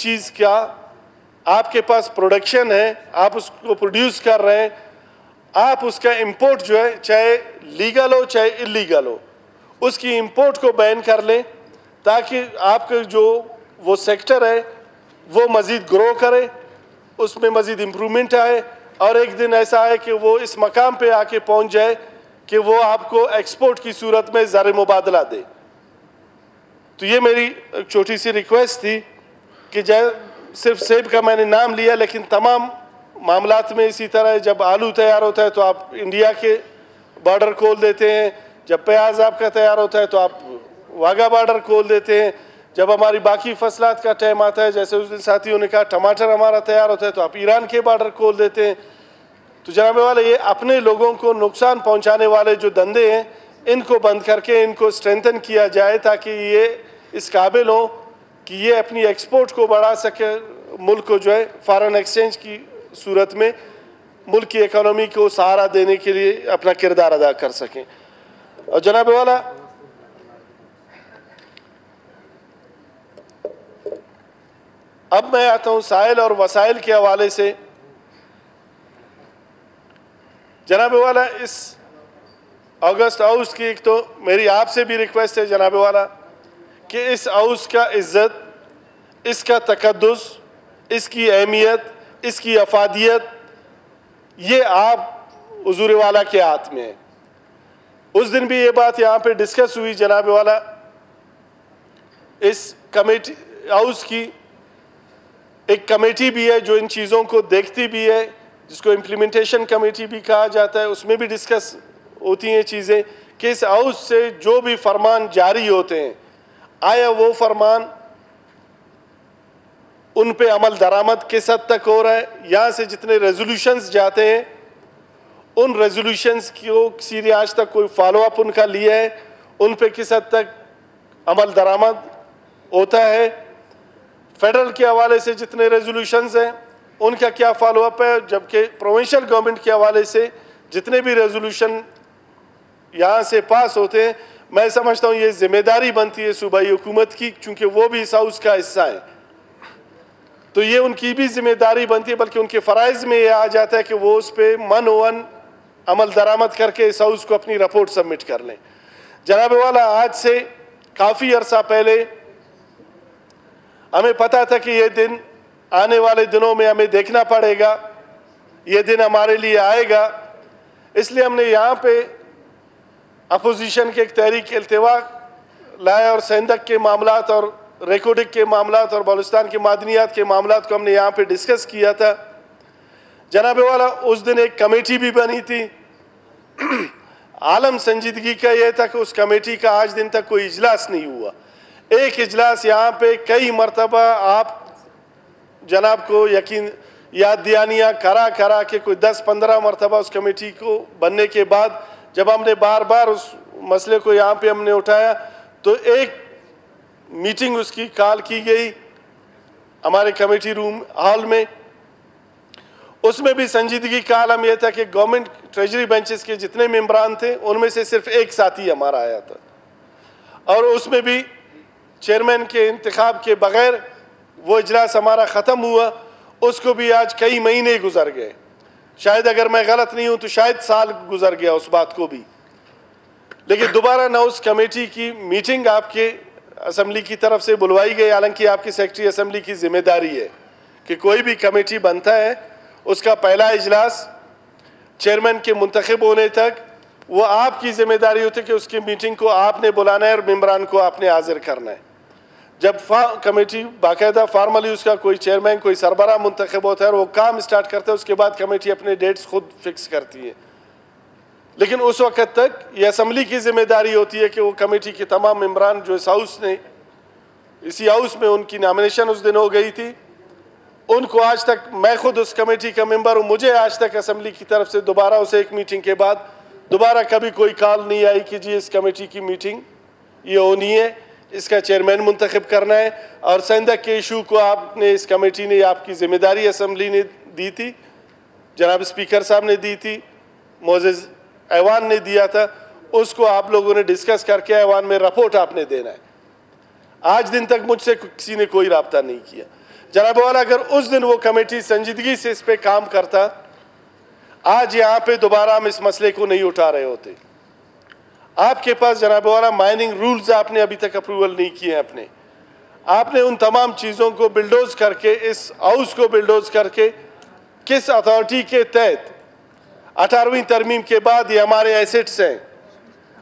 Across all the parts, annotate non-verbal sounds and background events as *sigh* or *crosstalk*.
चीज़ का आपके पास प्रोडक्शन है, आप उसको प्रोड्यूस कर रहे हैं, आप उसका इंपोर्ट जो है, चाहे लीगल हो, चाहे इलीगल हो, उसकी इंपोर्ट को बैन कर लें, ताकि आपका जो वो सेक्टर है, वो मज़ीद ग्रो करे, उसमें मज़ीद इम्प्रूवमेंट आए, और एक दिन ऐसा है कि वो इस मकाम पे आके पहुँच जाए कि वो आपको एक्सपोर्ट की सूरत में ज़र मुबादला दे। तो ये मेरी छोटी सी रिक्वेस्ट थी कि जय सिर्फ़ सेब का मैंने नाम लिया, लेकिन तमाम मामलात में इसी तरह जब आलू तैयार होता है तो आप इंडिया के बॉर्डर खोल देते हैं। जब प्याज आपका तैयार होता है तो आप वाघा बॉर्डर खोल देते हैं। जब हमारी बाकी फसलात का टाइम आता है, जैसे उस दिन साथियों ने कहा, टमाटर हमारा तैयार होता है तो आप ईरान के बॉर्डर खोल देते हैं। तो जनाब वाले, ये अपने लोगों को नुकसान पहुँचाने वाले जो धंधे हैं, इनको बंद करके इनको स्ट्रेंथन किया जाए, ताकि ये इस काबिल हो। कि ये अपनी एक्सपोर्ट को बढ़ा सके, मुल्क को जो है फॉरेन एक्सचेंज की सूरत में, मुल्क की इकोनॉमी को सहारा देने के लिए अपना किरदार अदा कर सकें। और जनाब वाला, अब मैं आता हूँ साहिल और वसाइल के हवाले से। जनाब वाला, इस अगस्त हाउस की एक तो मेरी आपसे भी रिक्वेस्ट है जनाब वाला। कि इस हाउस का इज़्ज़त, इसका तकदस इसकी अहमियत, इसकी अफादियत, ये आप हजूर वाला के हाथ में है। उस दिन भी ये बात यहाँ पे डिस्कस हुई जनाब वाला। इस कमेटी, हाउस की एक कमेटी भी है जो इन चीज़ों को देखती भी है, जिसको इम्प्लीमेंटेशन कमेटी भी कहा जाता है, उसमें भी डिस्कस होती हैं चीज़ें कि इस हाउस से जो भी फरमान जारी होते हैं आया वो फरमान, उन पे अमल दरामद किस हद तक हो रहा है? यहाँ से जितने रेजोल्यूशंस जाते हैं, उन रेजोल्यूशंस को ने आज तक कोई फॉलो अप उनका लिया है? उन पे किस हद तक अमल दरामद होता है? फेडरल के हवाले से जितने रेजोल्यूशंस हैं, उनका क्या फॉलो अप है? जबकि प्रोविंशियल गवर्नमेंट के हवाले से जितने भी रेजोल्यूशन यहाँ से पास होते हैं मैं समझता हूँ ये ज़िम्मेदारी बनती है सूबाई हुकूमत की, चूँकि वो भी इस हाउस का हिस्सा है। तो ये उनकी भी ज़िम्मेदारी बनती है, बल्कि उनके फ़रज़ में ये आ जाता है कि वो उस पर मन वन अमल दरामद करके इस हाउस को अपनी रिपोर्ट सबमिट कर लें। जनाब वाला, आज से काफ़ी अरसा पहले हमें पता था कि ये दिन आने वाले दिनों में हमें देखना पड़ेगा, ये दिन हमारे लिए आएगा। इसलिए हमने यहाँ पे अपोजिशन के एक तहरीक अल्तवा लाए और सेंदक के मामला और रिकॉर्डिक के मामला और बलुस्तान के मादनियात के मामला को हमने यहाँ पर डिस्कस किया था। जनाब वाला, उस दिन एक कमेटी भी बनी थी। आलम संजीदगी का यह था कि उस कमेटी का आज दिन तक कोई इजलास नहीं हुआ। एक इजलास यहाँ पे कई मरतबा आप जनाब को यकीन याद दियानिया करा करा के कोई दस पंद्रह मरतबा उस कमेटी को बनने के बाद जब हमने बार बार उस मसले को यहाँ पे हमने उठाया तो एक मीटिंग उसकी कॉल की गई हमारे कमेटी रूम हॉल में। उसमें भी संजीदगी का आलम यह था कि गवर्नमेंट ट्रेजरी बेंचेस के जितने मेम्बरान थे, उनमें से सिर्फ़ एक साथी हमारा आया था। और उसमें भी चेयरमैन के इंतखब के बगैर वो इजलास हमारा ख़त्म हुआ, उसको भी आज कई महीने गुजर गए। शायद अगर मैं गलत नहीं हूँ तो शायद साल गुजर गया उस बात को भी। लेकिन दोबारा ना उस कमेटी की मीटिंग आपके असम्बली की तरफ़ से बुलवाई गई, हालाँकि आपकी सेक्रेटरी असम्बली की ज़िम्मेदारी है कि कोई भी कमेटी बनता है, उसका पहला इजलास चेयरमैन के मुंतखब होने तक वो आपकी ज़िम्मेदारी होती है कि उसकी मीटिंग को आपने बुलाना है और मम्बरान को आपने हाजिर करना है। जब कमेटी बाकायदा फार्मली उसका कोई चेयरमैन कोई सरबरा मुंतखब होता है और वो काम स्टार्ट करता है, उसके बाद कमेटी अपने डेट्स खुद फिक्स करती है। लेकिन उस वक्त तक ये असम्बली की ज़िम्मेदारी होती है कि वो कमेटी के तमाम मम्बरान जो इस हाउस ने, इसी हाउस में उनकी नामिनेशन उस दिन हो गई थी। उनको आज तक मैं खुद उस कमेटी का मेंबर हूँ, मुझे आज तक असम्बली की तरफ़ से दोबारा उसे एक मीटिंग के बाद दोबारा कभी कोई कॉल नहीं आई कि जी, इस कमेटी की मीटिंग ये होनी है। इसका चेयरमैन मुंतखब करना है और संदक के इशू को आपने इस कमेटी ने आपकी ज़िम्मेदारी असम्बली ने दी थी, जनाब स्पीकर साहब ने दी थी, मोजेज़ ऐवान ने दिया था, उसको आप लोगों ने डिस्कस करके ऐवान में रिपोर्ट आपने देना है। आज दिन तक मुझसे किसी ने कोई रबता नहीं किया। जनाब वाला अगर उस दिन वो कमेटी संजीदगी से इस पर काम करता, आज यहाँ पे दोबारा हम इस मसले को नहीं उठा रहे होते। आपके पास जनाब वाला माइनिंग रूल्स आपने अभी तक अप्रूवल नहीं किए हैं अपने। आपने उन तमाम चीज़ों को बिल्डोज करके, इस हाउस को बिल्डोज करके, किस अथॉरिटी के तहत? अठारहवीं तरमीम के बाद ये हमारे एसेट्स हैं।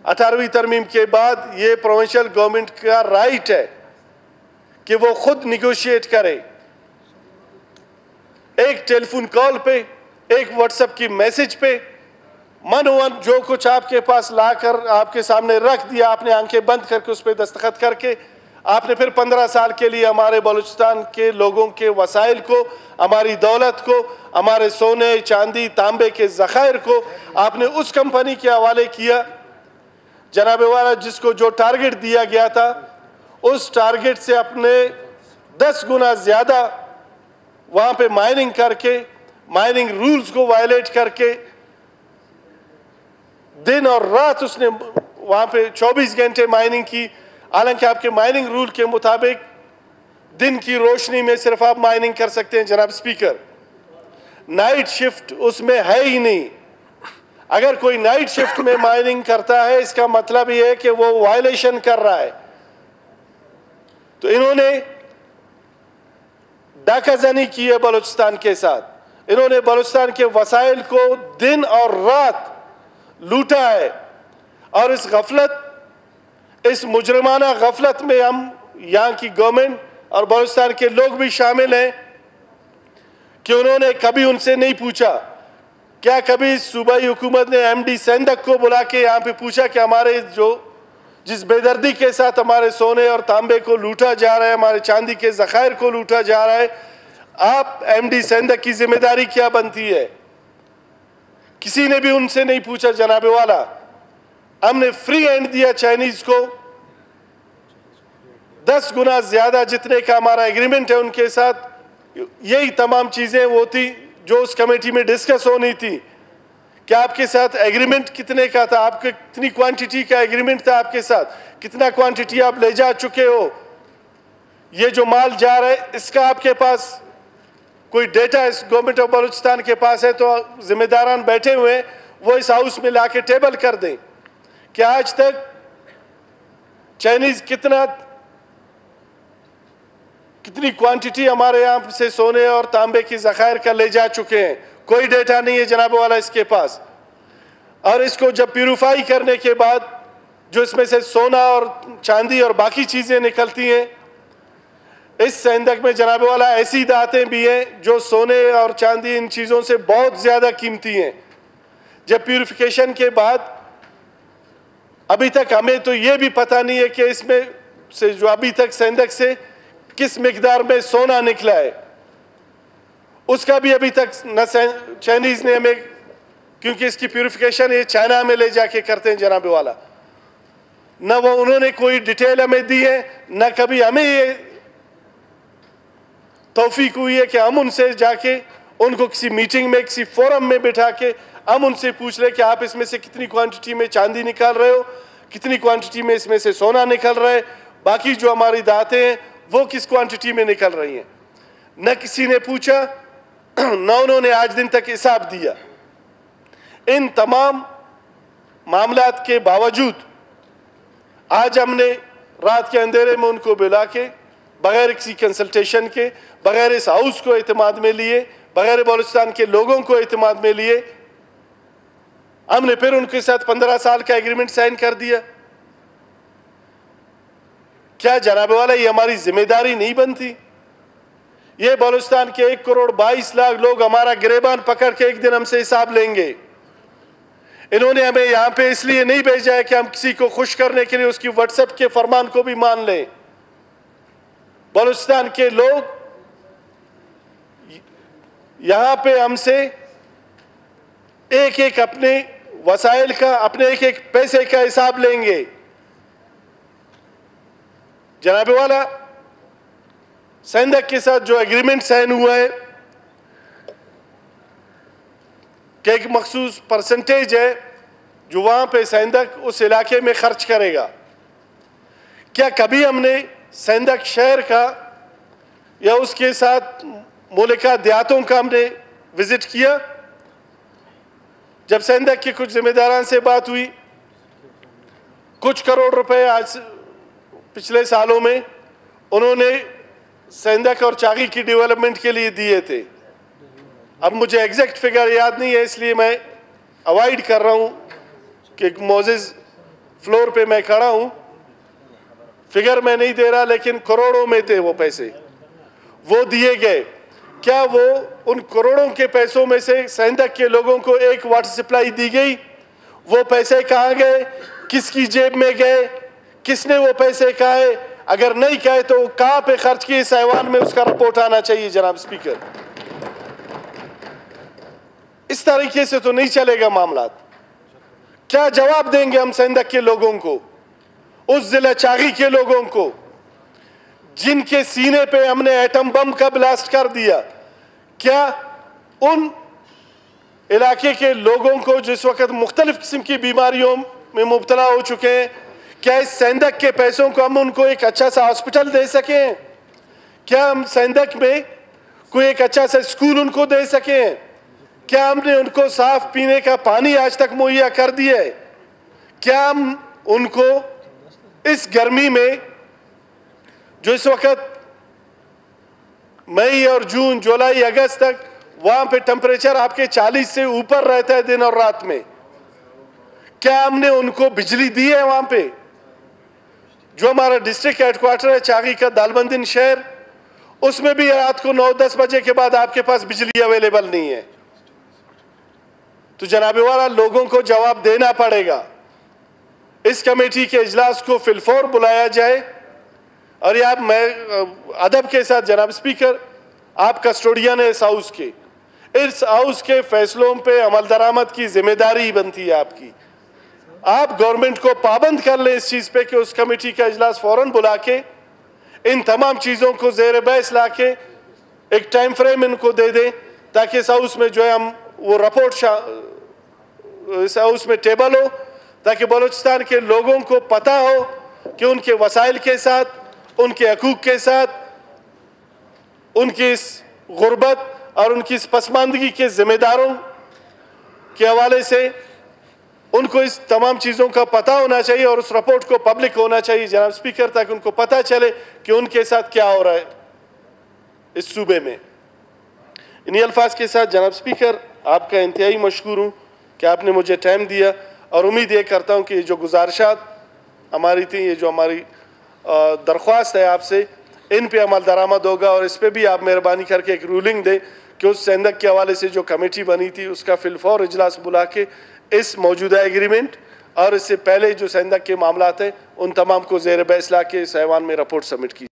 अठारहवीं तरमीम के बाद ये प्रोविंशियल गवर्नमेंट का राइट है कि वो खुद निगोशिएट करे। एक टेलीफोन कॉल पे, एक व्हाट्सएप की मैसेज पे मनोवन जो कुछ आपके पास लाकर आपके सामने रख दिया, आपने आँखें बंद करके उस पर दस्तखत करके, आपने फिर पंद्रह साल के लिए हमारे बलूचिस्तान के लोगों के वसाइल को, हमारी दौलत को, हमारे सोने, चांदी, तांबे के ज़ख़ायर को, आपने उस कंपनी के हवाले किया। जनाब वाला, जिसको जो टारगेट दिया गया था, उस टारगेट से अपने दस गुना ज़्यादा वहाँ पे माइनिंग करके, माइनिंग रूल्स को वायलेट करके दिन और रात उसने वहाँ पे 24 घंटे माइनिंग की। हालाँकि आपके माइनिंग रूल के मुताबिक दिन की रोशनी में सिर्फ़ आप माइनिंग कर सकते हैं, जनाब स्पीकर नाइट शिफ्ट उसमें है ही नहीं। अगर कोई नाइट शिफ्ट में माइनिंग करता है, इसका मतलब ये है कि वो वायलेशन कर रहा है। तो इन्होंने डाकाजनी की है बलूचिस्तान के साथ। इन्होंने बलूचिस्तान के वसाइल को दिन और रात लूटा है। और इस गफलत, इस मुजरमाना गफलत में हम यहाँ की गवर्नमेंट और बलूचिस्तान के लोग भी शामिल हैं कि उन्होंने कभी उनसे नहीं पूछा। क्या कभी सूबाई हुकूमत ने एम डी सेंदक को बुला के यहाँ पे पूछा कि हमारे जो, जिस बेदर्दी के साथ हमारे सोने और तांबे को लूटा जा रहा है, हमारे चांदी के ज़ख़ायर को लूटा जा रहा है, आप एम डी सेंदक की ज़िम्मेदारी क्या बनती है? किसी ने भी उनसे नहीं पूछा, जनाब वाला, हमने फ्री एंड दिया चाइनीज़ को। दस गुना ज़्यादा जितने का हमारा एग्रीमेंट है उनके साथ, यही तमाम चीज़ें वो थी जो उस कमेटी में डिस्कस होनी थी। कि आपके साथ एग्रीमेंट कितने का था, आपके कितनी क्वांटिटी का एग्रीमेंट था आपके साथ, कितना क्वांटिटी आप ले जा चुके हो। ये जो माल जा रहा है, इसका आपके पास कोई डेटा इस गवर्नमेंट ऑफ़ बलूचिस्तान के पास है तो जिम्मेदारान बैठे हुए वो इस हाउस में ला के टेबल कर दें। कि आज तक चाइनीज़ कितना, कितनी क्वांटिटी हमारे यहाँ से सोने और तांबे की जखायर का ले जा चुके हैं? कोई डेटा नहीं है जनाब वाला इसके पास। और इसको जब प्यूरिफाई करने के बाद, जो इसमें से सोना और चांदी और बाकी चीज़ें निकलती हैं इस संदक में जनाब वाला ऐसी दातें भी हैं जो सोने और चांदी इन चीज़ों से बहुत ज़्यादा कीमती हैं। जब प्यूरिफिकेशन के बाद, अभी तक हमें तो ये भी पता नहीं है कि इसमें से जो अभी तक संदक से किस मकदार में सोना निकला है। उसका भी अभी तक न चाइनीज़ ने हमें, क्योंकि इसकी प्यूरिफिकेशन ये चाइना में ले जाके करते हैं जनाब वाला। न वो उन्होंने कोई डिटेल हमें दी है, न कभी हमें ये तोफीक हुई है कि हम उनसे जाके, उनको किसी मीटिंग में, किसी फोरम में बिठा के हम उनसे पूछ रहे कि आप इसमें से कितनी क्वांटिटी में चांदी निकाल रहे हो, कितनी क्वांटिटी में इसमें से सोना निकल रहा है, बाकी जो हमारी दातें हैं, वो किस क्वांटिटी में निकल रही हैं? न किसी ने पूछा, *clears throat* न उन्होंने आज दिन तक हिसाब दिया। इन तमाम मामला के बावजूद, आज हमने रात के अंधेरे में उनको बुला के बगैर किसी कंसल्टेशन के, बगैर इस हाउस को अतमाद में लिए, बगैर बलूचिस्तान के लोगों को अतमाद में लिए, हमने फिर उनके साथ पंद्रह साल का एग्रीमेंट साइन कर दिया। क्या जनाब वाला, ये हमारी ज़िम्मेदारी नहीं बनती। ये बलूचिस्तान के एक करोड़ बाईस लाख लोग हमारा गिरेबान पकड़ के एक दिन हमसे हिसाब लेंगे। इन्होंने हमें यहाँ पे इसलिए नहीं भेजा है कि हम किसी को खुश करने के लिए उसकी व्हाट्सएप के फरमान को भी मान लें। बलूचिस्तान के लोग यहाँ पे हमसे एक एक अपने वसाइल का, अपने एक एक पैसे का हिसाब लेंगे। जनाबे वाला सैंदक के साथ जो एग्रीमेंट साइन हुआ है कि एक मखसूस परसेंटेज है जो वहाँ पे सैंदक उस इलाके में खर्च करेगा? क्या कभी हमने सैंदक शहर का या उसके साथ मोलिका देहातों का हमने विज़िट किया। जब सेंधक के कुछ जिम्मेदारान से बात हुई, कुछ करोड़ रुपए आज पिछले सालों में उन्होंने सेंधक और चागी की डेवलपमेंट के लिए दिए थे। अब मुझे एग्जैक्ट फिगर याद नहीं है, इसलिए मैं अवॉइड कर रहा हूँ कि मोजिज फ्लोर पे मैं खड़ा हूँ। फिगर मैं नहीं दे रहा, लेकिन करोड़ों में थे वो पैसे। वो दिए गए। क्या वो उन करोड़ों के पैसों में से सेंधक के लोगों को एक वाटर सप्लाई दी गई? वो पैसे कहाँ गए? किसकी जेब में गए? किसने वो पैसे कहे अगर नहीं कहे तो कहाँ पे खर्च किए? इस ऐवान में उसका रिपोर्ट आना चाहिए, जनाब स्पीकर इस तरीके से तो नहीं चलेगा मामला। क्या जवाब देंगे हम सेंधक के लोगों को? उस जिला चागी के लोगों को, जिनके सीने पे हमने एटम बम का ब्लास्ट कर दिया, क्या उन इलाके के लोगों को जिस वक्त मुख्तलिफ़ किस्म की बीमारियों में मुबतला हो चुके हैं, क्या इस सेंधक के पैसों को हम उनको एक अच्छा सा हॉस्पिटल दे सकें? क्या हम सेंधक में कोई एक अच्छा सा स्कूल उनको दे सकें? क्या हमने उनको साफ़ पीने का पानी आज तक मुहैया कर दिया है? क्या हम उनको इस गर्मी में, जो इस वक्त मई और जून, जुलाई, अगस्त तक वहाँ पे टेम्परेचर आपके 40 से ऊपर रहता है दिन और रात में। क्या हमने उनको बिजली दी है वहाँ पे? जो हमारा डिस्ट्रिक्ट हेडक्वार्टर है चागी का दालबंदिन शहर, उसमें भी रात को 9-10 बजे के बाद आपके पास बिजली अवेलेबल नहीं है। तो जनाबे वाला, लोगों को जवाब देना पड़ेगा। इस कमेटी के इजलास को फिलफोर बुलाया जाए। और ये मैं अदब के साथ जनाब स्पीकर, आप कस्टोडियन है इस हाउस के। इस हाउस के फैसलों पे अमल दरामद की ज़िम्मेदारी बनती है आपकी। आप गवर्नमेंट को पाबंद कर लें इस चीज़ पे कि उस कमेटी का इजलास फ़ौरन बुला के, इन तमाम चीज़ों को जेर बहस ला के, एक टाइम फ्रेम इनको दे दें, ताकि इस हाउस में जो है हम वो रिपोर्ट इस हाउस में टेबल हो ताकि बलूचिस्तान के लोगों को पता हो कि उनके वसाइल के साथ, उनके हकूक़ के साथ, उनकी इस गुर्बत और उनकी इस पसमानदगी के ज़िम्मेदारों के हवाले से उनको इस तमाम चीज़ों का पता होना चाहिए और उस रिपोर्ट को पब्लिक होना चाहिए जनाब स्पीकर, ताकि उनको पता चले कि उनके साथ क्या हो रहा है इस सूबे में। इन्हीं अल्फाज के साथ जनाब स्पीकर, आपका इंतहाई मशहूर हूँ कि आपने मुझे टाइम दिया। और उम्मीद ये करता हूँ कि जो गुजारिशात हमारी थी, ये जो हमारी दरख्वास्त है आपसे, इन पे अमल दरामद होगा और इस पर भी आप मेहरबानी करके एक रूलिंग दें कि उस सेंधक के हवाले से जो कमेटी बनी थी, उसका फिलफौर इजलास बुला के इस मौजूदा एग्रीमेंट और इससे पहले जो सेंधक के मामला थे उन तमाम को जेर बहस ला के इस ऐवान में रिपोर्ट सबमिट की